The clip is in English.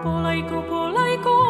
Polaiku, polaiku,